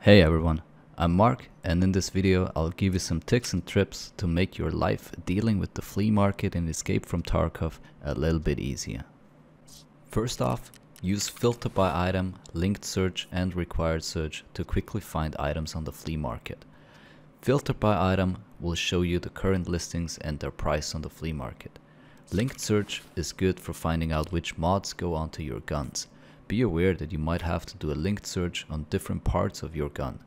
Hey everyone, I'm Mark and in this video I'll give you some tips and trips to make your life dealing with the flea market and Escape from Tarkov a little bit easier. First off, use filter by item, linked search and required search to quickly find items on the flea market. Filter by item will show you the current listings and their price on the flea market. Linked search is good for finding out which mods go onto your guns be aware that you might have to do a linked search on different parts of your gun.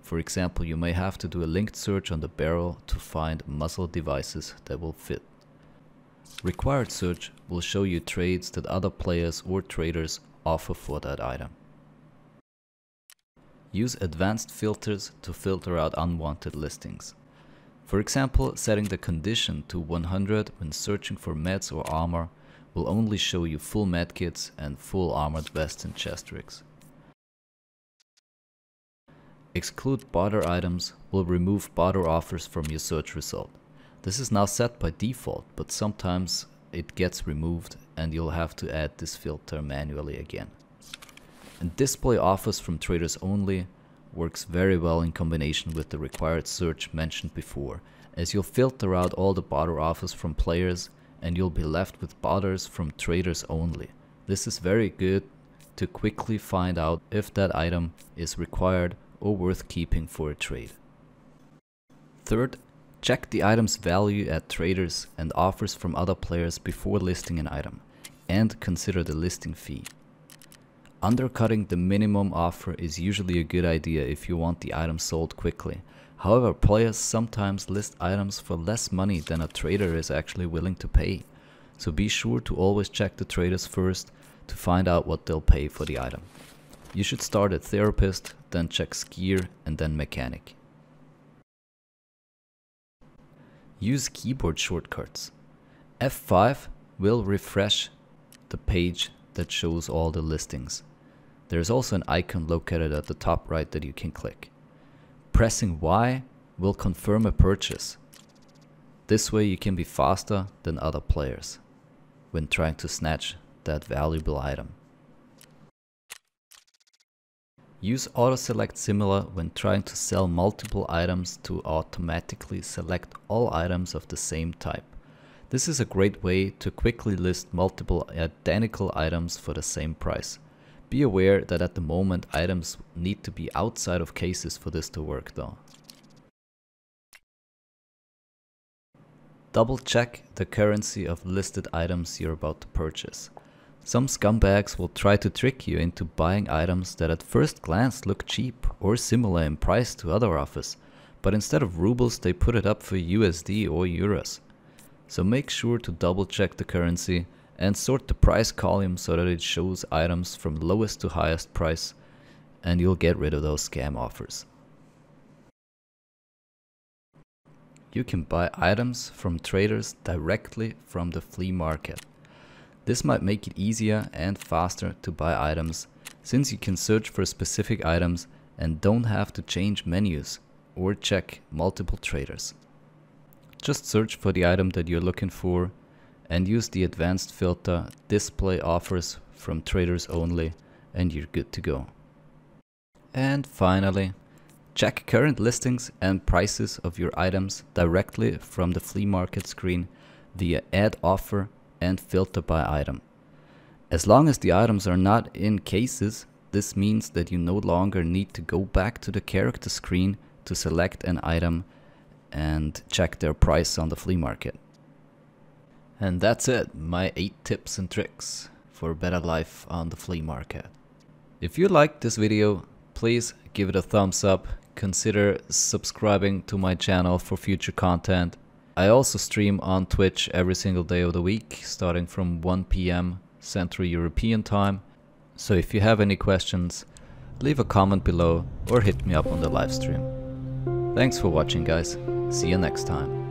For example, you may have to do a linked search on the barrel to find muzzle devices that will fit. Required search will show you trades that other players or traders offer for that item. Use advanced filters to filter out unwanted listings. For example, setting the condition to 100 when searching for meds or armor will only show you full medkits and full armored vests and chest rigs. Exclude barter items will remove barter offers from your search result. This is now set by default, but sometimes it gets removed and you'll have to add this filter manually again. And display offers from traders only works very well in combination with the required search mentioned before, as you'll filter out all the barter offers from players and you'll be left with barters from traders only. This is very good to quickly find out if that item is required or worth keeping for a trade. Third, check the item's value at traders and offers from other players before listing an item, and consider the listing fee. Undercutting the minimum offer is usually a good idea if you want the item sold quickly, However, players sometimes list items for less money than a trader is actually willing to pay. So be sure to always check the traders first to find out what they'll pay for the item. You should start at therapist, then check skier and then mechanic. Use keyboard shortcuts. F5 will refresh the page that shows all the listings. There's also an icon located at the top right that you can click. Pressing Y will confirm a purchase. This way you can be faster than other players when trying to snatch that valuable item. Use auto select similar when trying to sell multiple items to automatically select all items of the same type. This is a great way to quickly list multiple identical items for the same price. Be aware that at the moment items need to be outside of cases for this to work though. Double check the currency of listed items you're about to purchase. Some scumbags will try to trick you into buying items that at first glance look cheap or similar in price to other offers, but instead of rubles they put it up for USD or euros. So make sure to double check the currency and sort the price column so that it shows items from lowest to highest price and you'll get rid of those scam offers. You can buy items from traders directly from the flea market. This might make it easier and faster to buy items since you can search for specific items and don't have to change menus or check multiple traders. Just search for the item that you're looking for and use the advanced filter display offers from traders only and you're good to go. And finally, check current listings and prices of your items directly from the flea market screen via add offer and filter by item. As long as the items are not in cases, this means that you no longer need to go back to the character screen to select an item and check their price on the flea market. And that's it, my 8 tips and tricks for a better life on the flea market. If you liked this video, please give it a thumbs up, consider subscribing to my channel for future content. I also stream on Twitch every single day of the week, starting from 1 p.m. Central European time. So if you have any questions, leave a comment below or hit me up on the live stream. Thanks for watching guys, see you next time.